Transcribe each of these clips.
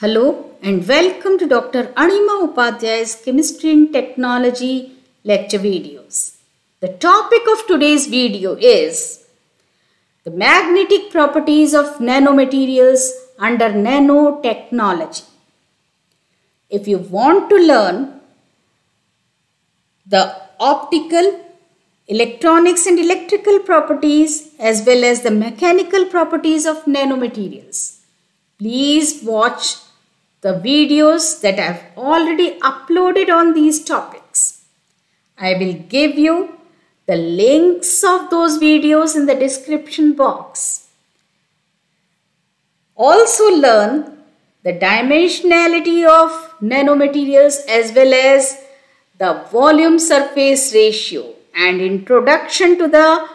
Hello and welcome to Dr. Anima Upadhyay's Chemistry and Technology lecture videos. The topic of today's video is the magnetic properties of nanomaterials under nanotechnology. If you want to learn the optical, electronics and electrical properties as well as the mechanical properties of nanomaterials, please watch the videos that I've already uploaded on these topics. I will give you the links of those videos in the description box. Also learn the dimensionality of nanomaterials as well as the volume surface ratio and introduction to the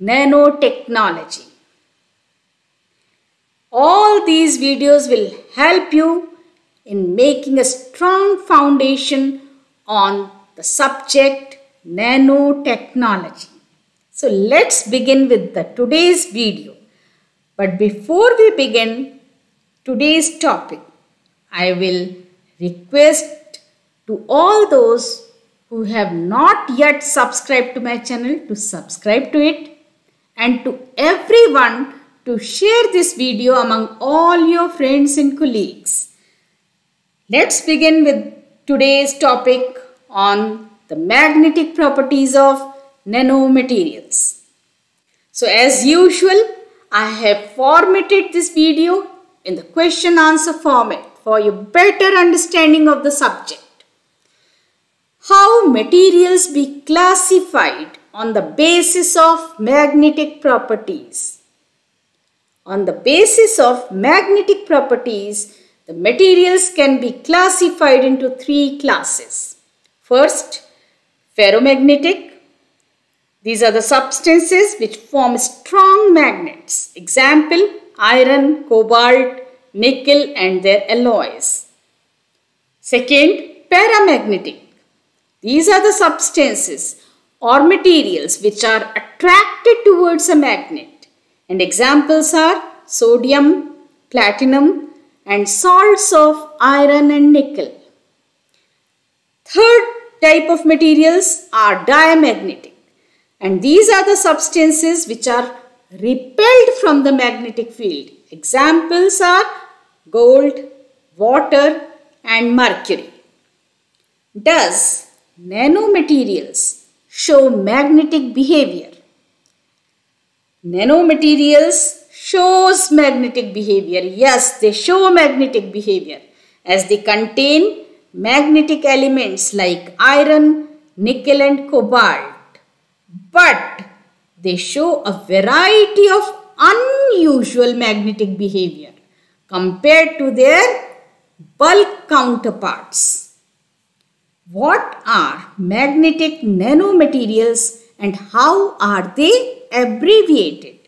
nanotechnology. All these videos will help you in making a strong foundation on the subject nanotechnology. So let's begin with the today's video. But before we begin today's topic, I will request to all those who have not yet subscribed to my channel to subscribe to it and to everyone to share this video among all your friends and colleagues. Let's begin with today's topic on the magnetic properties of nanomaterials. So as usual, I have formatted this video in the question answer format for your better understanding of the subject. How materials be classified on the basis of magnetic properties. On the basis of magnetic properties, the materials can be classified into three classes. First, ferromagnetic. These are the substances which form strong magnets. Example, iron, cobalt, nickel and their alloys. Second, paramagnetic. These are the substances or materials which are attracted towards a magnet. And examples are sodium, platinum, and salts of iron and nickel. Third type of materials are diamagnetic and these are the substances which are repelled from the magnetic field. Examples are gold, water and mercury. Does nanomaterials show magnetic behavior? Nanomaterials shows magnetic behavior. Yes, they show magnetic behavior as they contain magnetic elements like iron, nickel and cobalt. But they show a variety of unusual magnetic behavior compared to their bulk counterparts. What are magnetic nanomaterials and how are they abbreviated?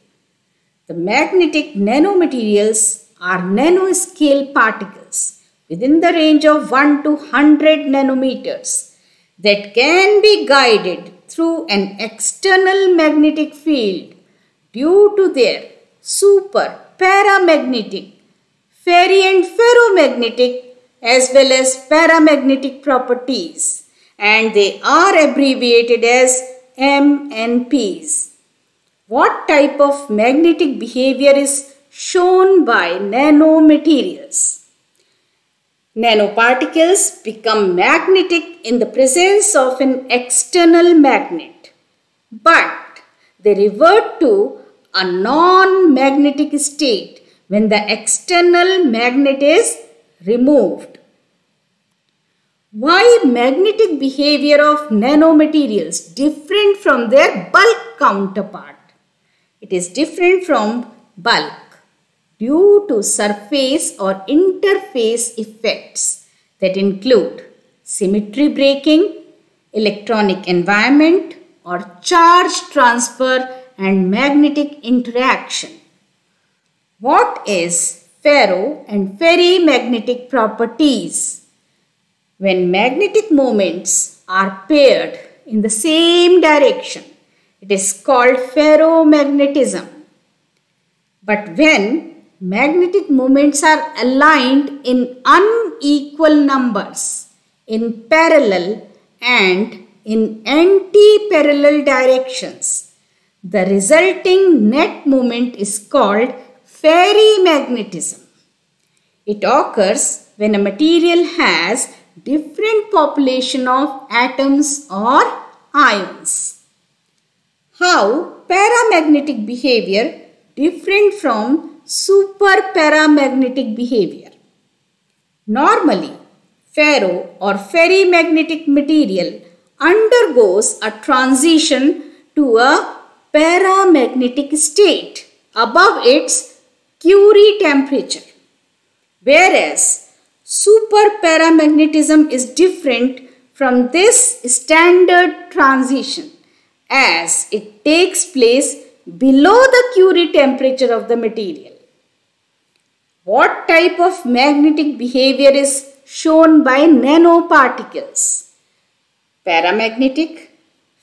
The magnetic nanomaterials are nanoscale particles within the range of 1 to 100 nanometers that can be guided through an external magnetic field due to their super paramagnetic, ferri and ferromagnetic as well as paramagnetic properties and they are abbreviated as MNPs. What type of magnetic behavior is shown by nanomaterials? Nanoparticles become magnetic in the presence of an external magnet, but they revert to a non-magnetic state when the external magnet is removed. Why magnetic behavior of nanomaterials different from their bulk counterpart? It is different from bulk due to surface or interface effects that include symmetry breaking, electronic environment or charge transfer and magnetic interaction. What is ferro and ferrimagnetic properties? When magnetic moments are paired in the same direction, it is called ferromagnetism. But when magnetic moments are aligned in unequal numbers in parallel and in anti-parallel directions. The resulting net moment is called ferrimagnetism. It occurs when a material has different population of atoms or ions. How paramagnetic behavior different from super paramagnetic behavior. Normally, ferro or ferrimagnetic material undergoes a transition to a paramagnetic state above its Curie temperature. Whereas super paramagnetism is different from this standard transition as it takes place below the Curie temperature of the material. What type of magnetic behavior is shown by nanoparticles? Paramagnetic,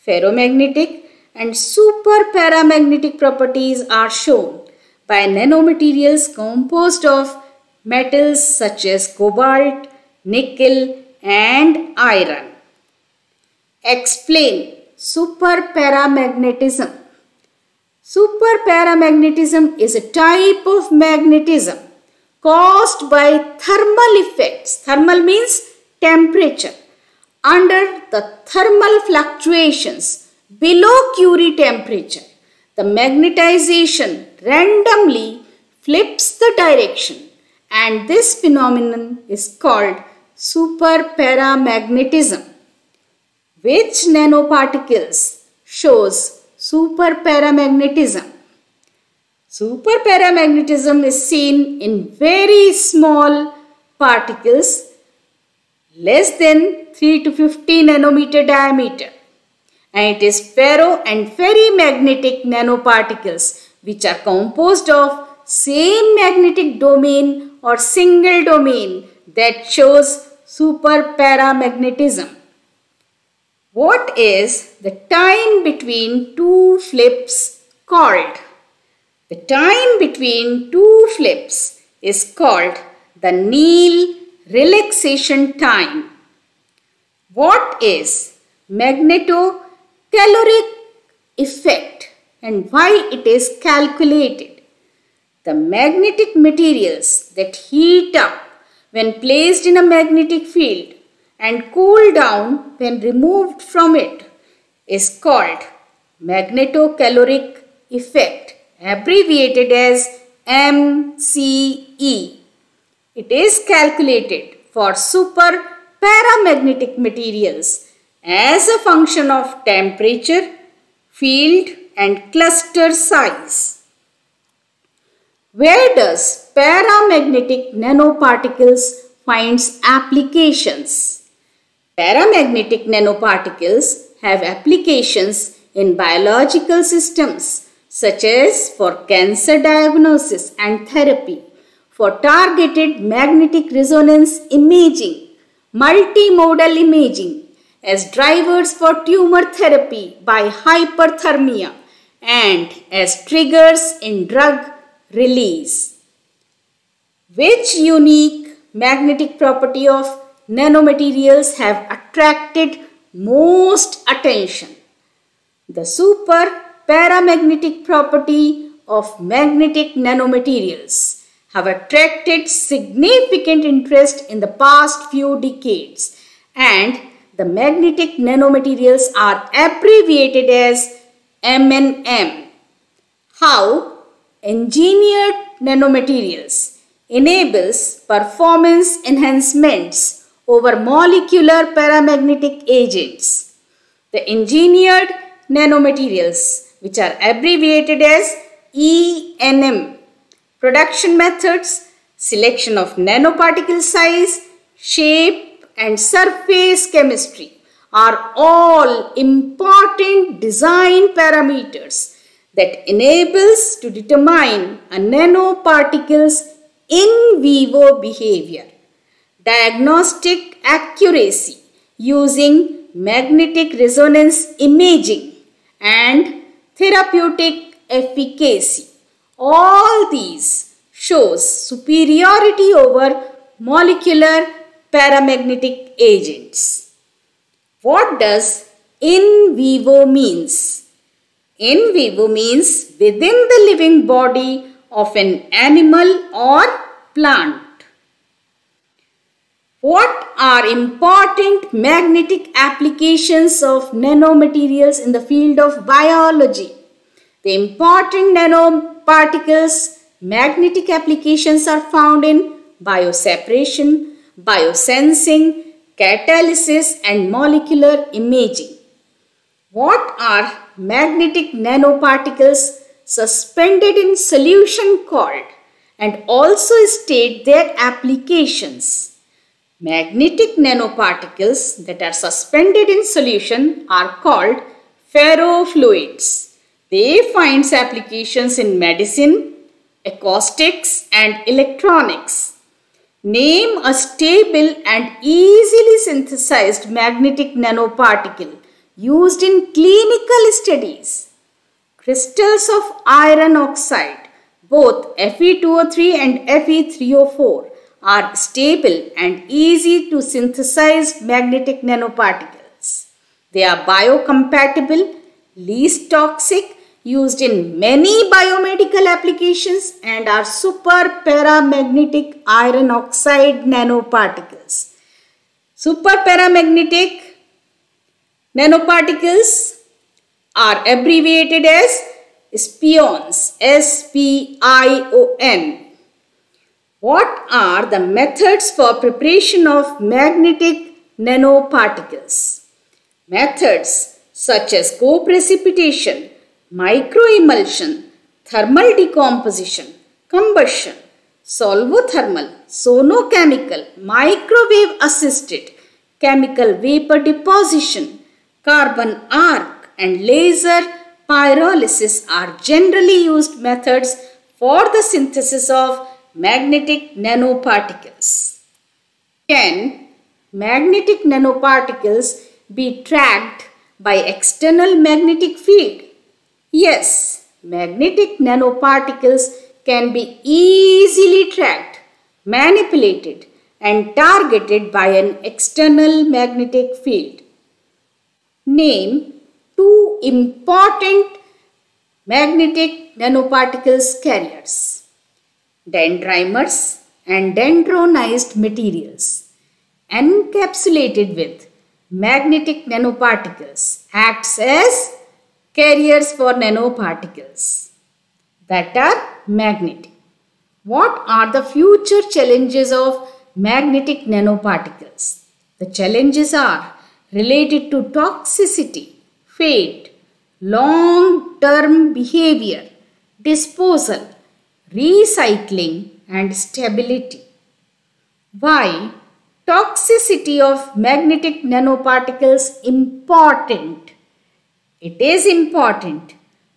ferromagnetic and super paramagnetic properties are shown by nanomaterials composed of metals such as cobalt, nickel and iron. Explain superparamagnetism. Superparamagnetism is a type of magnetism caused by thermal effects. Thermal means temperature. Under the thermal fluctuations below Curie temperature, the magnetization randomly flips the direction and this phenomenon is called superparamagnetism. Which nanoparticles shows superparamagnetism? Superparamagnetism is seen in very small particles less than 3 to 50 nanometer diameter and it is ferro and ferrimagnetic nanoparticles which are composed of same magnetic domain or single domain that shows superparamagnetism. What is the time between two flips called? The time between two flips is called the Néel relaxation time. What is magnetocaloric effect and why it is calculated? The magnetic materials that heat up when placed in a magnetic field and cool down when removed from it is called magnetocaloric effect abbreviated as MCE. It is calculated for super paramagnetic materials as a function of temperature, field and cluster size. Where does paramagnetic nanoparticles finds applications? Paramagnetic nanoparticles have applications in biological systems such as for cancer diagnosis and therapy, for targeted magnetic resonance imaging, multimodal imaging, as drivers for tumor therapy by hyperthermia, and as triggers in drug release. Which unique magnetic property of nanomaterials have attracted most attention? The super paramagnetic property of magnetic nanomaterials have attracted significant interest in the past few decades and the magnetic nanomaterials are abbreviated as MNM. How engineered nanomaterials enables performance enhancements over molecular paramagnetic agents. The engineered nanomaterials which are abbreviated as ENM production methods, selection of nanoparticle size, shape and surface chemistry are all important design parameters that enables to determine a nanoparticle's in vivo behavior, diagnostic accuracy using magnetic resonance imaging and therapeutic efficacy. All these shows superiority over molecular paramagnetic agents. What does in vivo means? In vivo means within the living body of an animal or plant. What are important magnetic applications of nanomaterials in the field of biology? The important nanoparticles magnetic applications are found in bioseparation, biosensing, catalysis and molecular imaging. What are magnetic nanoparticles suspended in solution called and also state their applications? Magnetic nanoparticles that are suspended in solution are called ferrofluids. They find applications in medicine, acoustics and electronics. Name a stable and easily synthesized magnetic nanoparticle used in clinical studies. Crystals of iron oxide, both Fe2O3 and Fe3O4 are stable and easy to synthesize magnetic nanoparticles. They are biocompatible, least toxic, used in many biomedical applications and are super paramagnetic iron oxide nanoparticles. Super paramagnetic nanoparticles are abbreviated as spions, S-P-I-O-N what are the methods for preparation of magnetic nanoparticles? Methods such as co-precipitation, microemulsion, thermal decomposition, combustion, solvothermal, sonochemical, microwave assisted, chemical vapor deposition, carbon arc and laser pyrolysis are generally used methods for the synthesis of magnetic nanoparticles. Can magnetic nanoparticles be tracked by external magnetic field? Yes, magnetic nanoparticles can be easily tracked, manipulated and targeted by an external magnetic field. Name two important magnetic nanoparticles carriers dendrimers and dendronized materials encapsulated with magnetic nanoparticles acts as carriers for nanoparticles that are magnetic. What are the future challenges of magnetic nanoparticles? The challenges are related to toxicity, fate, long-term behavior, disposal, recycling and stability. Why toxicity of magnetic nanoparticles important? It is important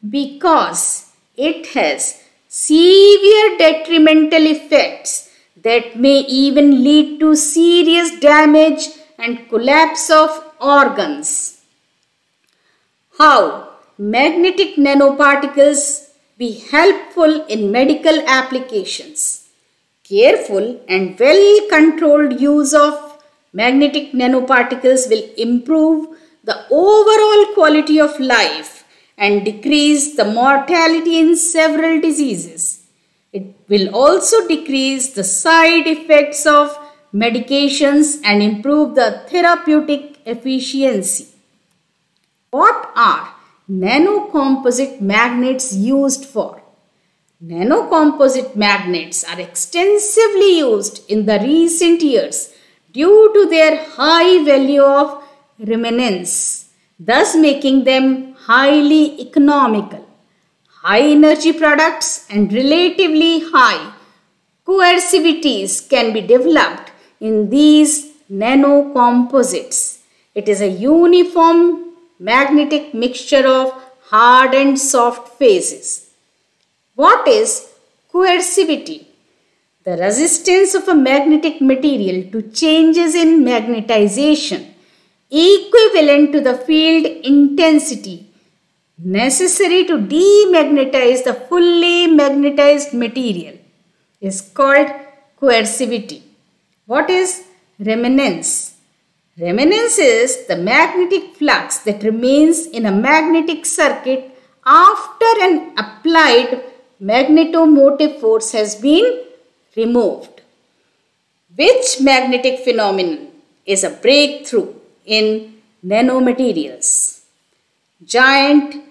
because it has severe detrimental effects that may even lead to serious damage and collapse of organs. How magnetic nanoparticles be helpful in medical applications. Careful and well controlled use of magnetic nanoparticles will improve the overall quality of life and decrease the mortality in several diseases. It will also decrease the side effects of medications and improve the therapeutic efficiency. What are nanocomposite magnets used for. Nanocomposite magnets are extensively used in the recent years due to their high value of remanence, thus making them highly economical. High energy products and relatively high coercivities can be developed in these nanocomposites. It is a uniform magnetic mixture of hard and soft phases. What is coercivity? The resistance of a magnetic material to changes in magnetization equivalent to the field intensity necessary to demagnetize the fully magnetized material. is called coercivity. What is remanence? Remanence is the magnetic flux that remains in a magnetic circuit after an applied magnetomotive force has been removed. Which magnetic phenomenon is a breakthrough in nanomaterials? Giant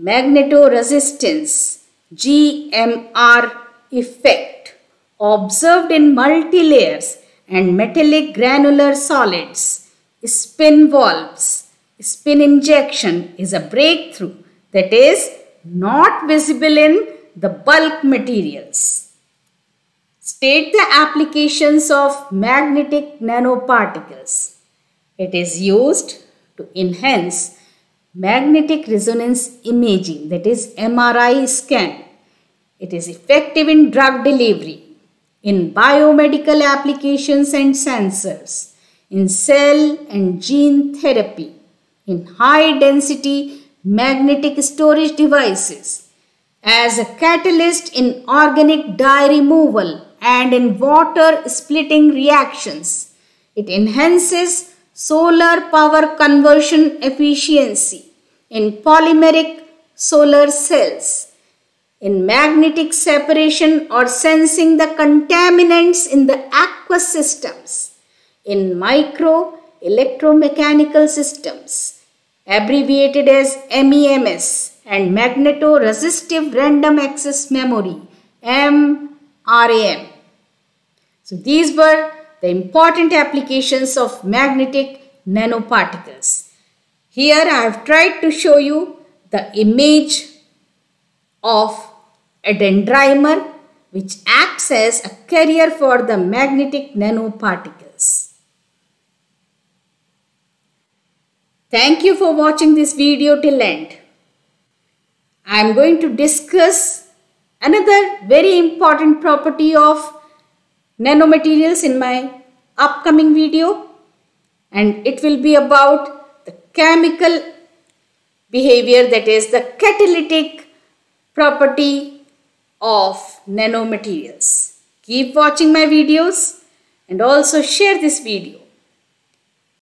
magnetoresistance GMR effect observed in multilayers and metallic granular solids, spin valves, spin injection is a breakthrough that is not visible in the bulk materials. State the applications of magnetic nanoparticles. It is used to enhance magnetic resonance imaging that is MRI scan. It is effective in drug delivery, in biomedical applications and sensors, in cell and gene therapy, in high density magnetic storage devices, as a catalyst in organic dye removal and in water splitting reactions. It enhances solar power conversion efficiency in polymeric solar cells, in magnetic separation or sensing the contaminants in the aqueous systems, in micro electromechanical systems, abbreviated as MEMS and magnetoresistive random access memory MRAM. So these were the important applications of magnetic nanoparticles. Here I have tried to show you the image of a dendrimer which acts as a carrier for the magnetic nanoparticles. Thank you for watching this video till end. I am going to discuss another very important property of nanomaterials in my upcoming video and it will be about the chemical behavior that is the catalytic property of nanomaterials. Keep watching my videos and also share this video.